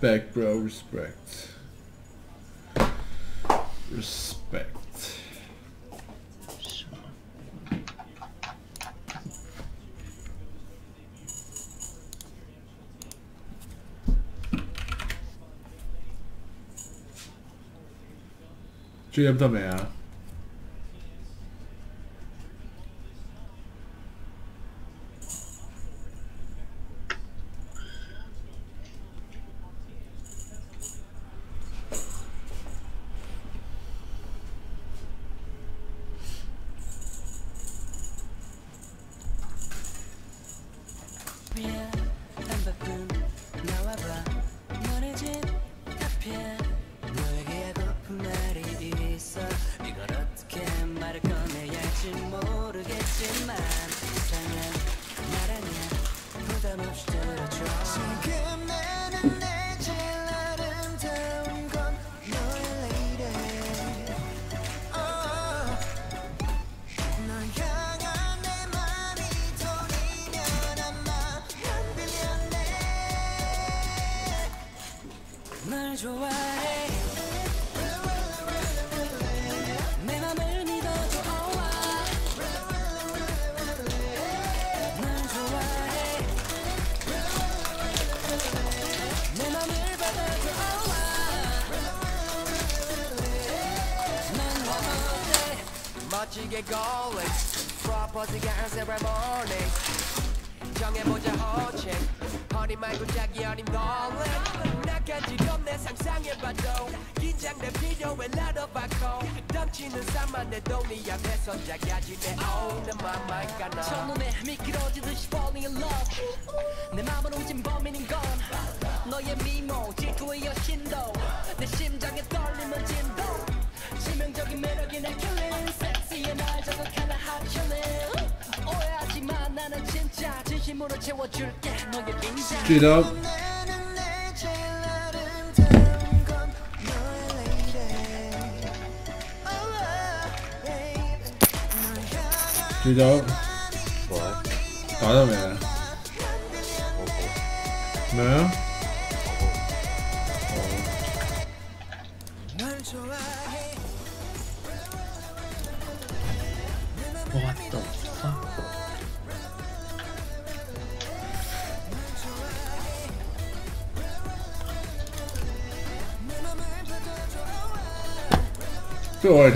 Respect, bro. Respect. Respect. 这些不怎么样。 나의 미모 질투의 여신도 내 심장에 떨림은 진도 치명적인 매력이 날 killing 섹시해 날 자극하는 hot killing 오해하지마 나는 진짜 진심으로 채워줄게 너의 빈자 Straight up Straight up. What? I don't know, man. Okay. Man?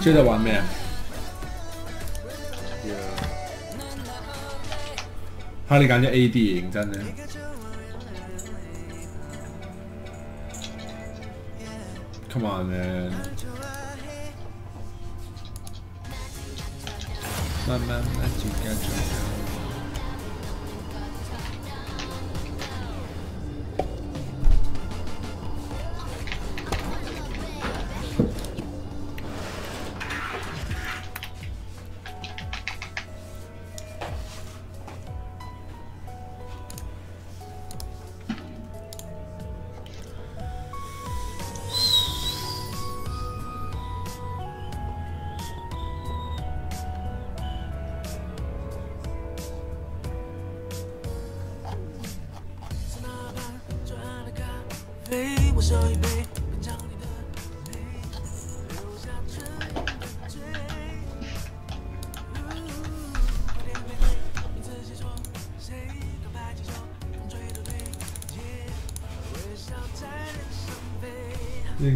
接着玩咩？哈利感觉 A D 赢真的。Come on man，慢慢慢去感受。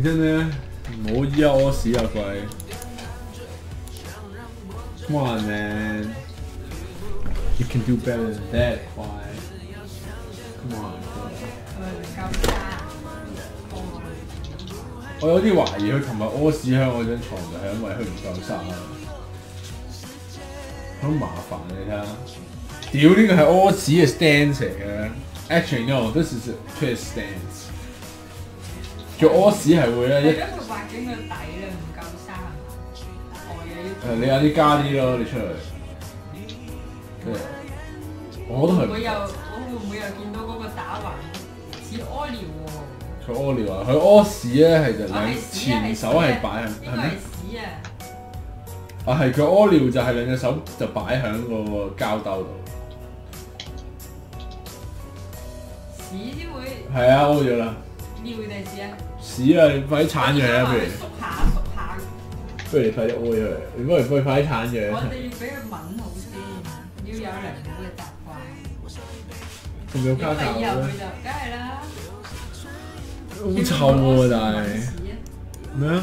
真咧，唔好依家屙屎啊貴！Come on man, you can do better than that 貴！Come on！我有啲懷疑佢琴日屙屎喺我張床就係因為佢唔夠沙。好麻煩！你睇下，屌呢個係屙屎嘅 stance 嚟嘅。Actually no，this is a twist stance。做屙屎係會咧一。因為畫緊個底咧唔夠生，我嘅誒，你有啲加啲咯，你出去。我都係。會又我會唔會又見到嗰個打橫似屙尿喎？佢屙尿啊！佢屙屎咧係就兩！前手係擺呢個係係咩？屎啊！啊係佢屙尿就係兩隻手就擺喺個膠兜度。屎先會係啊，屙咗啦。尿定屎啊？屎啊！你快啲鏟咗佢啊！不如縮下縮下，不如你快啲屙咗佢。你不如快啲鏟咗佢。我哋要俾佢吻好先，要有良好嘅習慣。仲有家教如果以後佢咧，就梗係啦。好臭喎！但係係咩啊？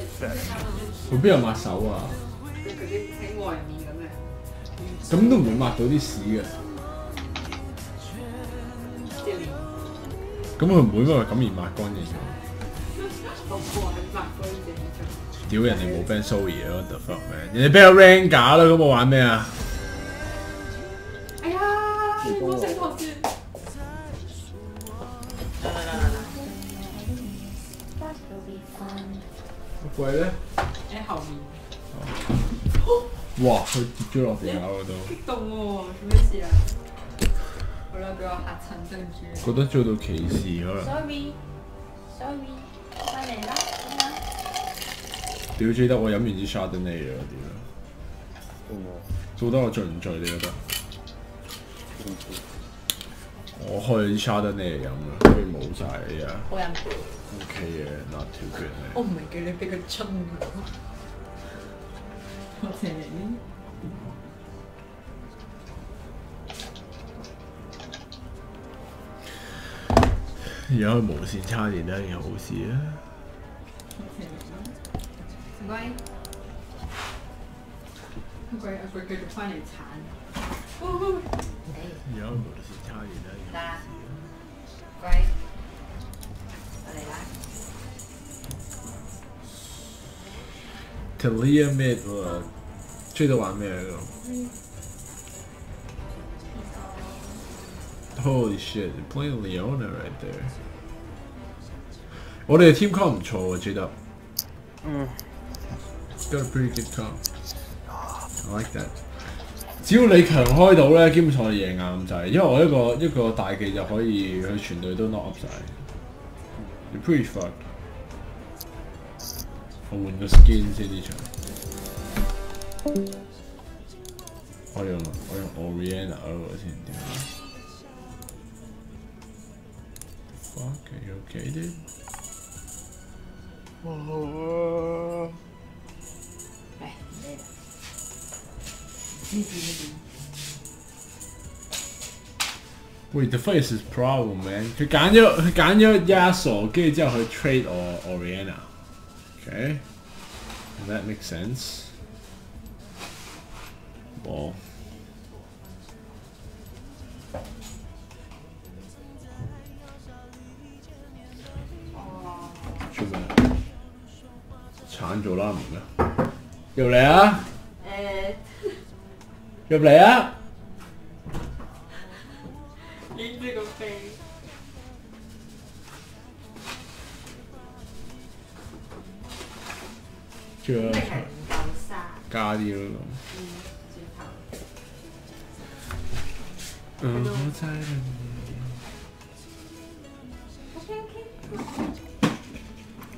手啊！佢邊有抹手啊？佢啲喺外面咁嘅。咁都唔會抹到啲屎嘅。咁佢唔會因為咁而抹乾淨咗。屌人哋冇 band sorry 啊！What the fuck man？人哋 ban 咗 ranger 啦，咁我玩咩啊？乜鬼咧？喺後面。哇！佢跌咗落地下嗰度，激動喎，做咩事啊？好啦，俾我嚇親，對唔住。覺得做到歧視可能。Sorry，sorry，翻嚟啦，咁啦。屌追得我飲完支 Chardonnay 啊！屌，做得我醉唔醉？你覺得？我開啲 Chardonnay 嚟飲啦，跟住冇晒啊好飲。！OK 嘅，not too good 我唔係叫你俾佢親我。我謝你。而家去無線叉電都係一件好事啊！我謝你。唔該。唔該，阿貴繼續翻嚟鏟。而家去無線叉電都係一件好事啊！乖，我嚟啦。Talia Mid 喎，追到玩咩啊？Holy shit! You're playing Leona right there. 我哋嘅 team call 唔錯喎，追得。嗯。Got a pretty good call. I like that. 只要你強開到咧，基本上我贏硬咁滯，因為我一個一個大技就可以佢全隊都 knock up 晒。You pretty fucked. 我換個 skin 先呢場。我用我用 Oriana 嗰個先點？Fuck, are you okay, dude? Wait, the fuck is his problem, man? 佢拣咗佢拣咗 Yasuo，跟住之后佢 trade 我 Oriana。Okay, that makes sense. 我做咩？铲咗啦，唔系咩？入嚟啊！ 誒，入嚟啊！拎住個鼻。仲有定係唔夠沙？加啲咯咁。嗯，轉頭。嗯，我在等你。OK OK。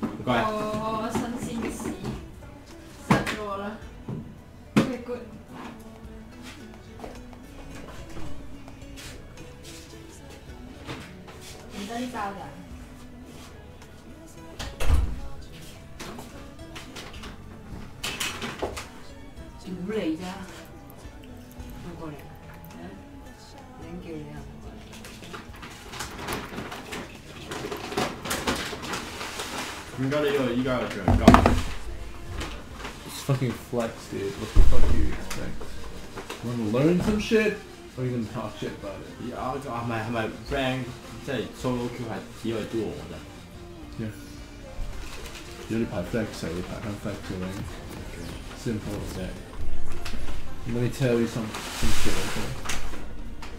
唔該。Fucking flex, dude. What the fuck do you expect? You wanna learn some shit? Or you gonna talk shit about it? 啊啊係咪係咪 rank 即係 solo Q 係只可以 do 我啫？Yeah. 如果你排 flex 就你排翻 flex 嘅 ring. Simple as that. Let me tell you some some shit, okay?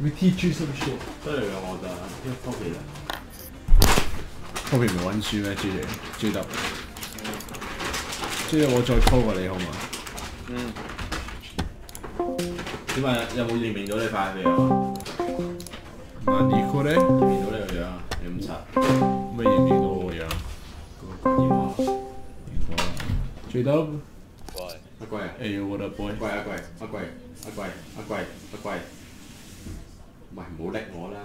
Let me teach you some shit. 得嚟嘅我就一科技啦。Kobe 唔係温書咩？J J J W J W 我再 call 過你好嘛？嗯。點啊有冇認明到你塊肥啊？嗱，你 call 咧？認明到你個樣啊？你咁柒。咩認唔認到我個樣？個電話。J W 阿貴啊 what up boy？阿貴阿貴阿貴阿貴阿貴阿貴。喂，唔好叻我啦！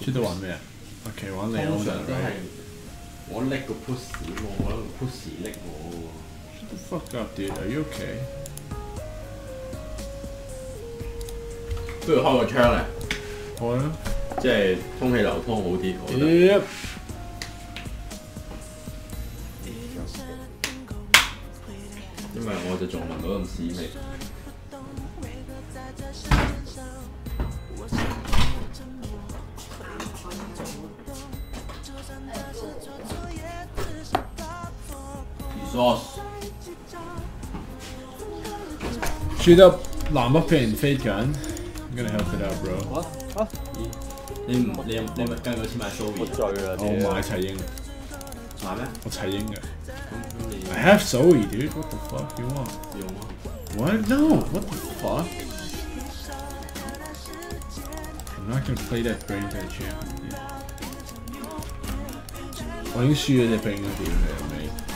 出到玩咩啊？OK 玩你通我常都係我叻個 push 我，我個 push 叻我 Shut the fuck up dude are you okay？喎。不如開個窗咧，好啊。即係空氣流通好啲，我覺得。Yep。因為我就仲聞到陣屎味。sauce Shoot up 南北飞人飞紧，I'm gonna help it out bro。你唔你有你咪跟嗰钱买 show 我醉啦，我买齐英，买咩？我齐英嘅。咁咁你 I have Zoe dude what the fuck you want？用啊？ What? No. What the fuck? I'm not gonna play that brain dead champ. dude. 我已经输咗只兵啦，屌你老味！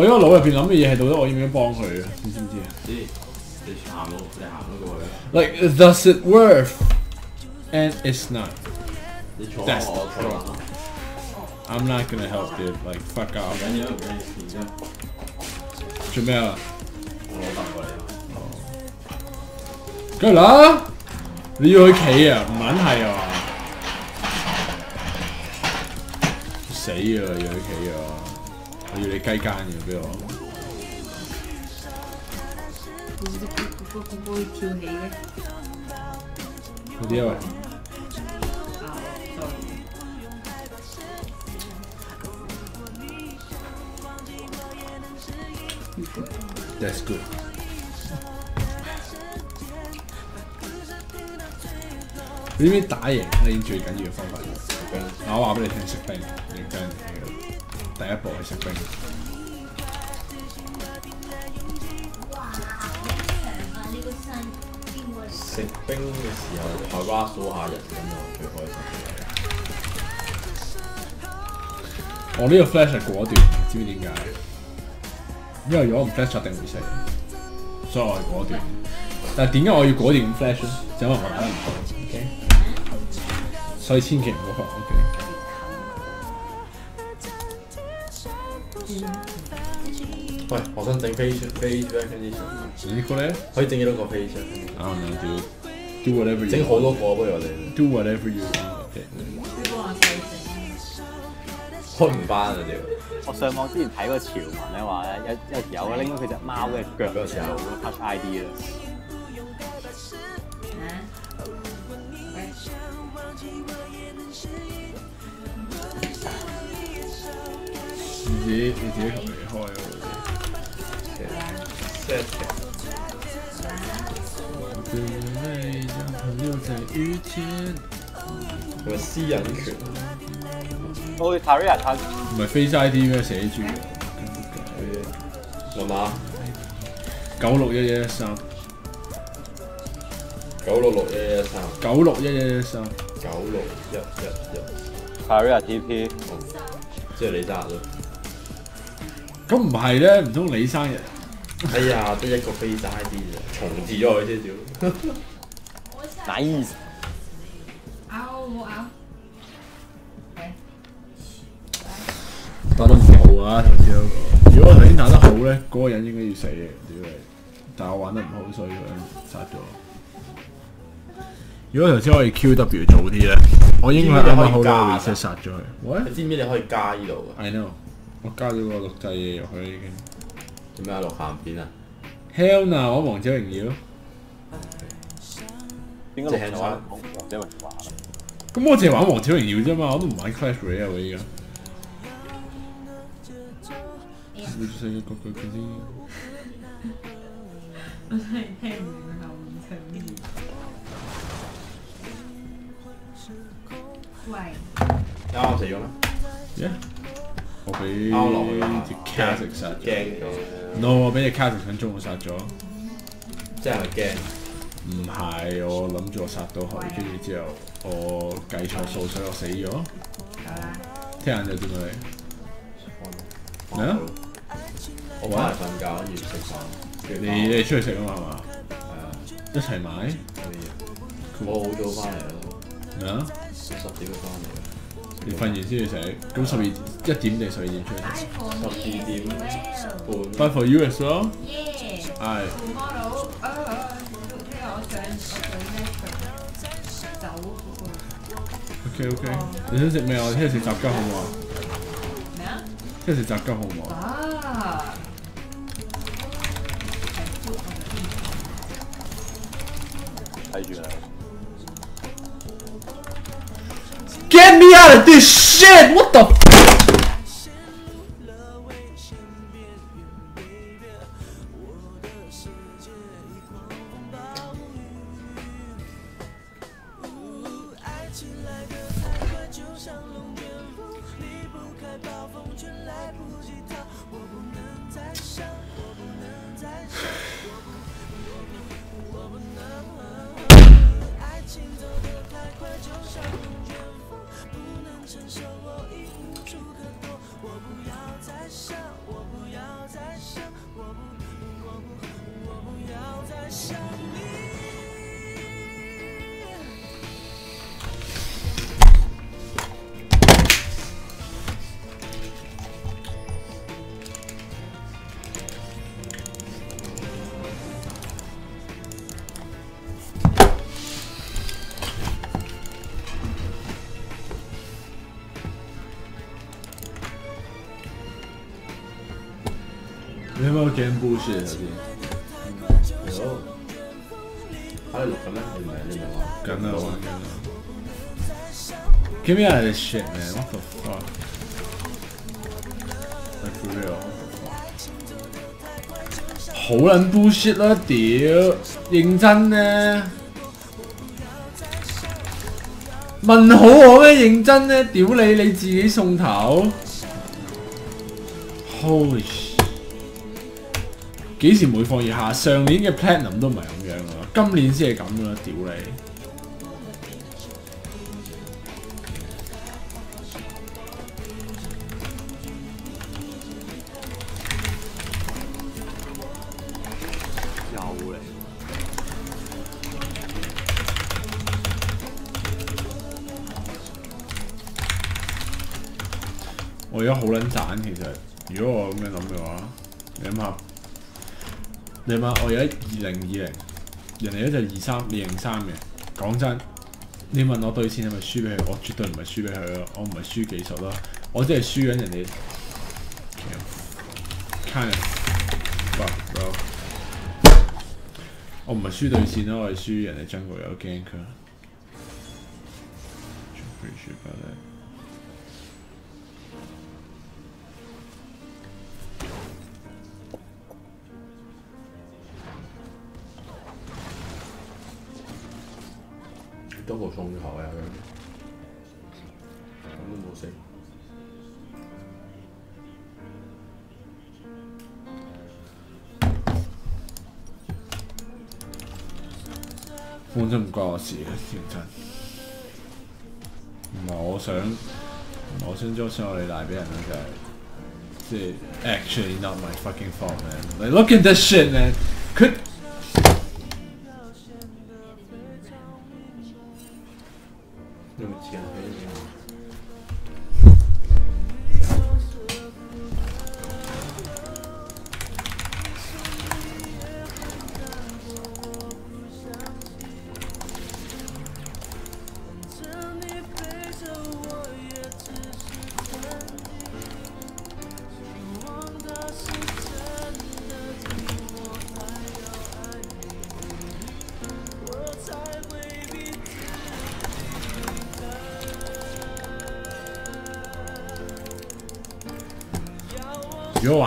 我而家腦入邊諗嘅嘢係到底我應唔應該幫佢嘅，你知唔知啊知你行咯，你行咗过去。？Like does it worth? And it's not. That's 我 the 坐啦。I'm not gonna help dude. Like fuck 唔 off. 緊要，唔緊要，而家做咩啊？我攞凳過嚟。梗係啦，你要去企啊？唔撚係啊嘛？死啊！要去企啊！我要你雞奸嘅俾我。個個個會跳起嘅。嗰啲啊，That's good。你知唔知打贏你最緊要嘅方法？我話俾你聽，食冰認真第一步係食冰。食冰嘅時候，台灣數下人咁就最開心。我呢個 flash 係果斷，知唔知點解？因為如果唔 flash 一定會死，所以我係果斷。但係點解我要果斷 flash 咧？就因為我打得唔好，OK？所以千祈唔好學，OK？喂，我想整 facial facial condition。咧？可以整几多个 facial？啊，唔，do do whatever。整好多个不如我哋。do whatever you。开唔翻啊屌！我上網之前睇個潮文咧，話咧有有有啊，拎咗佢只貓嘅腳嘅時候，touch ID 啦。自己你自己求其開啊！我的眼淚讓朋友在雨天。佢個私隱權，我去 Taria 睇唔係 Face ID 咩寫住？九六一一一三，九六六一一三九六一一一三。九六一一一，Taria TP，即系你生日咯。咁唔系咧，唔通你生日？哎呀，得一個 Face ID 啫，重置咗佢啫屌！nice。咬冇咬。打得唔好啊，頭先嗰個。如果我頭先打得好咧，嗰、個人應該要死嘅，屌你！但係我玩得唔好，所以佢殺咗我。如果頭先可以 QW 早啲咧，我應該係啱啱好啦知唔知 reset 殺咗佢。喂你知唔知你可以加呢度，I know，我加咗個錄製嘢入去已經。嘅？點解錄鹹片啊？Hell no！我王者榮耀。點解六玩王者榮華？咁我淨係玩王者榮耀啫嘛，我都唔玩 Clash Royale 依家。你細嘅角佢先。我真係聽唔明後面唱啲嘢。喂，啱啱食咗咩？Yeah，我俾啱啱落去啊！隻 Kazakh 殺咗。驚咗，No，我俾隻 Kazakh 喺中我殺咗。即係咪驚？唔係，我諗住我殺到佢，跟住之後我計錯數，所以我死咗。聽日就點啊你？咩啊？我翻嚟瞓覺，跟住食飯。你你出去食啊嘛係嘛？係啊，一齊買可以。我好早翻嚟咯，咩啊？十點翻嚟。你瞓完先至食，咁十二一點定十二點出去食十二點12半。？Buy for US 咯，Yeah，係 tomorrow，啊，聽日我上我上 Netflix 走嗰個 OK OK。你想食咩啊？我聽日食雜雞好唔好啊？咩啊？聽日食雜雞好唔好啊？啊！睇住啦。Get me out of this shit! What the? f- 我不要再想我不我不我不要再想。你有冇 game bullshit 頭先？有。喺度錄緊咩？你唔係你唔係話緊啦，玩緊啦。Get me out this shit, man! What the fuck? Like for real? 好撚 bullshit 啦，屌！認真咧？問好我咩？認真咧？屌你！你自己送頭？Holy shit！幾時每況愈下？上年嘅 Platinum 都唔係咁樣啊，今年先係咁啦，屌你！我而家好撚賺，其實如果我咁樣諗嘅話，你諗下，你諗下，我而家二零二零，人哋咧就二三二零三嘅。講真，你問我對線係咪輸俾佢？我絕對唔係輸俾佢咯，我唔係輸技術咯，我真係輸緊人哋。kind of fuck bro。我唔係輸對線咯，我係輸人哋 jungle 有 gank 事嘅，认真。唔系我想，我想将所有你赖俾人啦，就系、即系 actually not my fucking fault man。Like look at this shit man，佢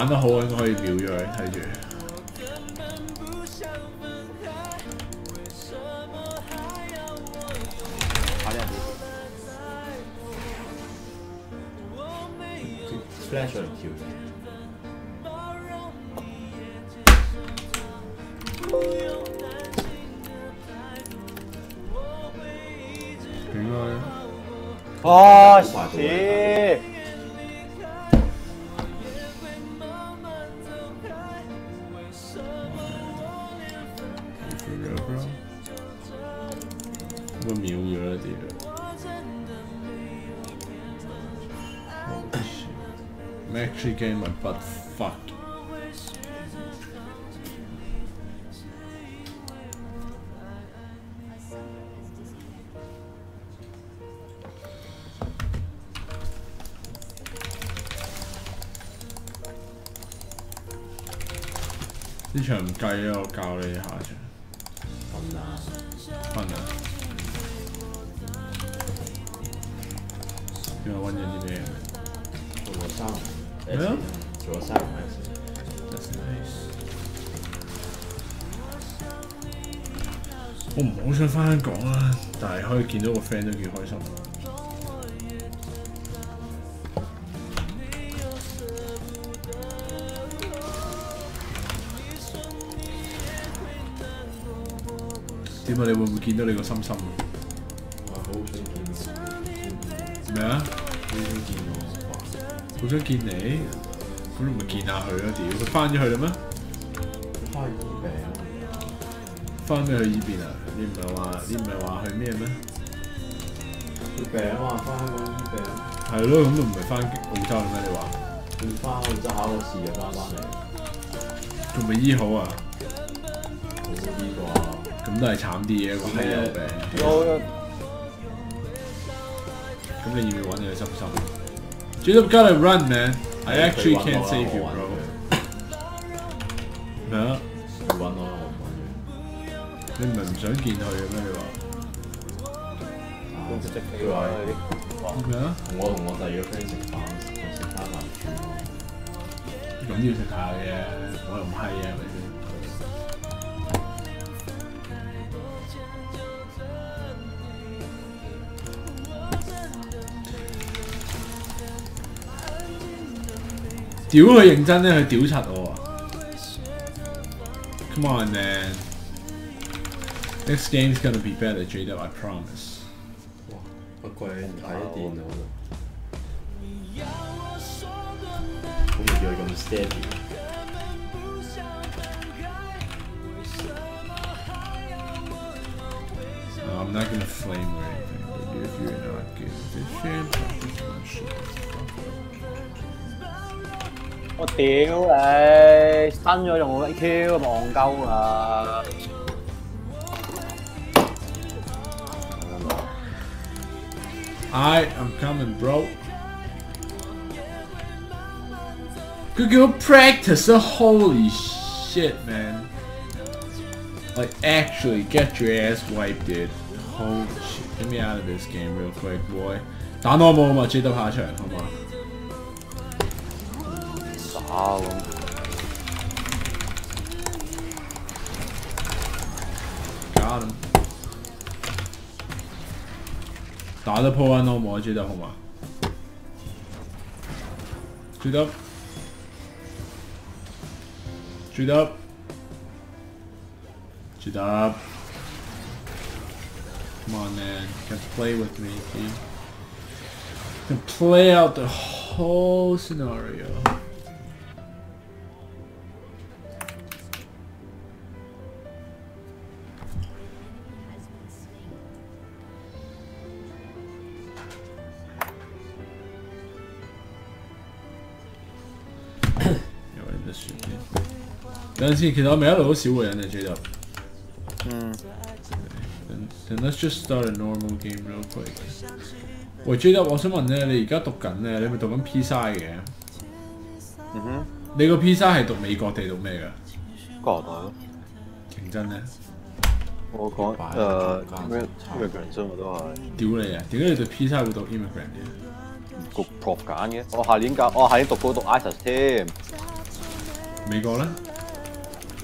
玩得好，應該可以秒咗佢，睇住。快啲人哋 flash 出嚟跳嘅。應該哇！快这场唔计啦，我教你下场。咩啊？做咗三個 S。？That's nice。我唔好想翻香港啊，但係可以見到個 friend 都幾開心。點啊？你會唔會見到你個心心啊？我好想見咩啊？好想見我。好想見你，咁你咪見下佢咯。屌，佢翻咗去啦咩？開醫病，翻咩去耳邊啊？你唔係話你唔係話去咩咩？佢病啊嘛，翻香港醫病，係咯，咁都唔係翻澳洲啦咩？你話佢翻澳洲考個試就翻返嚟，仲未醫好啊？好啲啩？咁都係慘啲嘅一個閪有病。咁你要唔要揾你去心心？Jacob gotta run man. I actually can't save you, bro. 咩啊？佢揾我啦，我唔揾你唔係唔想見佢嘅咩？你話都唔識佢。飛佢話喎咩啊？同我同我第二個 friend 食飯，我食餐飯。咁都要食下嘅，我又唔係嘅，係咪先？屌佢认真咧，佢屌柒我啊！Come on man, next game's gonna be better, J W, I promise. 哇！不贵睇电脑咯，咁咪叫佢咁 steady。 No, I'm not gonna flame or anything, but if you're not good at this shit, practice some shit. 我屌你，新咗用冇 Q 咁戇鳩啊！I am coming, bro. 佢叫 practice，Holy shit man！Like actually get your ass wiped, dude. Holy shit! Get me out of this game real quick, boy. 打 normal 啊嘛，J 得下場好嘛？打咁。打 them。打得破啊 normal 啊，J 得好嘛？J 得，J 得，J 得。Come on, man. Can play with me, P. Can play out the whole scenario. 等陣先，其實我咪一路都少個人嘅 J 得。嗯，Then, then let's just start a normal game real quick. 喂，J W，，我想問咧，你而家讀緊咧，你咪讀緊 P 嘥嘅？嗯哼，你個 P 嘥係讀美國定讀咩㗎？加拿大咯。認真咧？我講誒咩咩強啫，我都係屌你啊！點解你對 P 嘥會讀 immigrant 嘅？個 prof 揀嘅。我下年教，我下年讀高讀 ISIS 添。美國咧？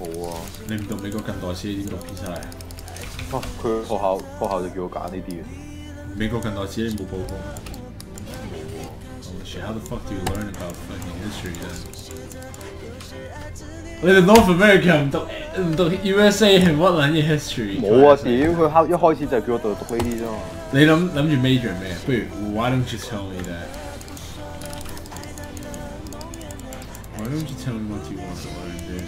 冇啊！你唔讀美國近代史，你點讀 P 嘥啊？哇！佢學校學校就叫我揀呢啲嘅。美國近代史你冇報過咩？Oh shit! How the fuck do you learn about fucking history then? 你哋 North America 唔讀唔讀 USA 係乜撚嘢 history？冇啊！屌佢開一開始就叫我讀讀呢啲啫嘛。你諗諗住 major 咩？不如 Why don't you tell me that? Don't you tell me what you want to learn, dude?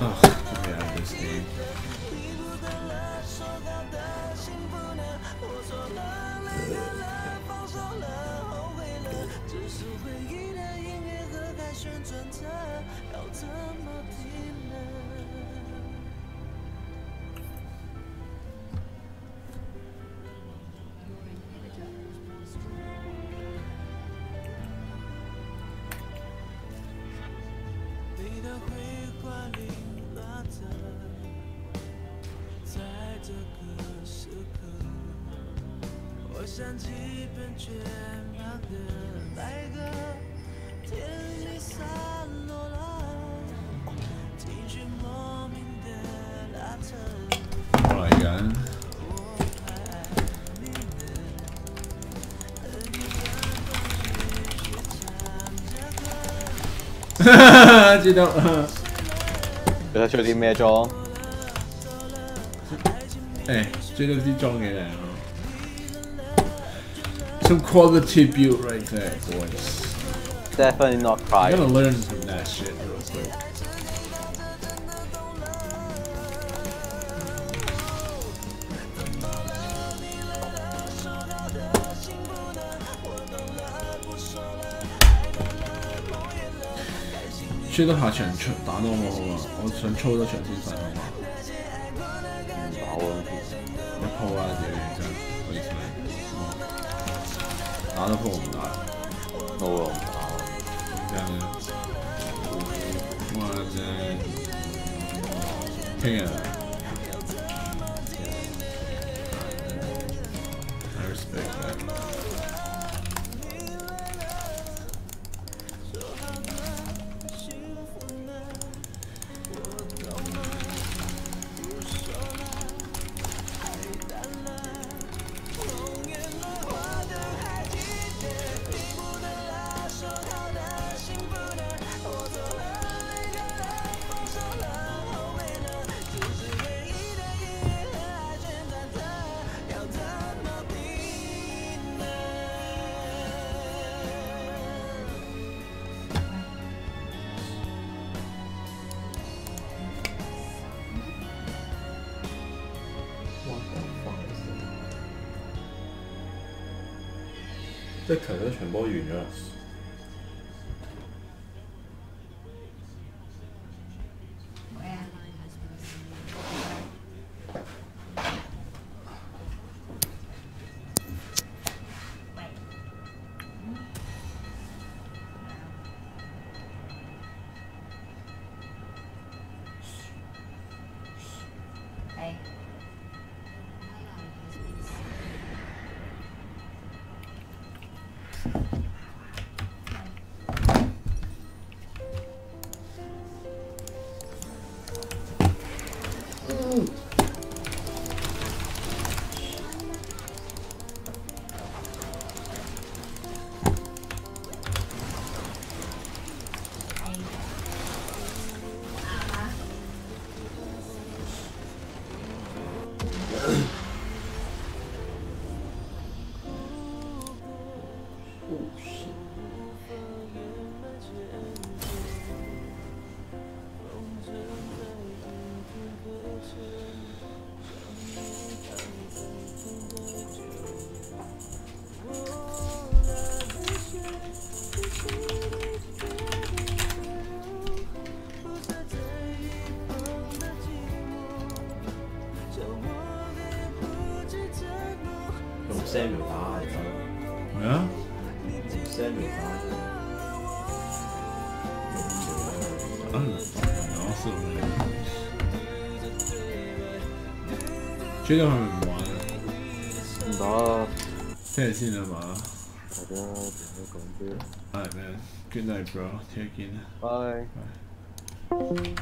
Ugh, get out of this game. 个时刻，我想起喷泉旁的白鸽，天里洒落了情绪莫名的拉扯。我嚟緊。知道。你睇出啲咩裝？誒，追到啲裝幾靚啊！Some quality build right there, boys. Definitely not I cry。gotta learn from that shit real quick. 追得下場出打多我好啊！我想操得場先瞓好嘛？打喎，一鋪啊，屌認真，我意思係，打得鋪唔打，冇啊，認真啊！哇真係，聽日即係其實場波完咗啦。J 都係咪唔玩啊？唔打，聽日先啊嘛。大家同佢講啲，Alright man, good night bro，聽日見啦。拜。Bye.